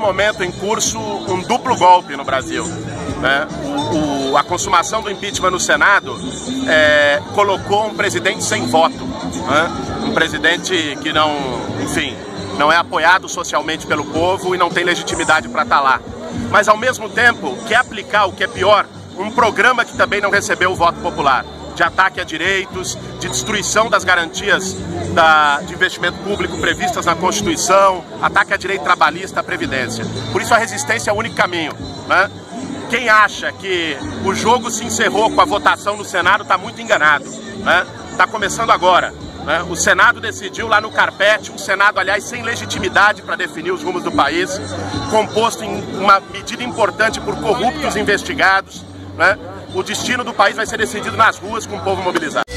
momento em curso um duplo golpe no Brasil. Né? O, a consumação do impeachment no Senado é, colocou um presidente sem voto, né? um presidente que não, enfim, não é apoiado socialmente pelo povo e não tem legitimidade para estar tá lá. Mas ao mesmo tempo quer aplicar o que é pior, um programa que também não recebeu o voto popular de ataque a direitos, de destruição das garantias da, de investimento público previstas na Constituição, ataque a direito trabalhista, à Previdência. Por isso a resistência é o único caminho. Né? Quem acha que o jogo se encerrou com a votação no Senado está muito enganado. Está né? Tá começando agora. Né? O Senado decidiu lá no carpete, um Senado, aliás, sem legitimidade para definir os rumos do país, composto em uma medida importante por corruptos investigados. Né? O destino do país vai ser decidido nas ruas com o povo mobilizado.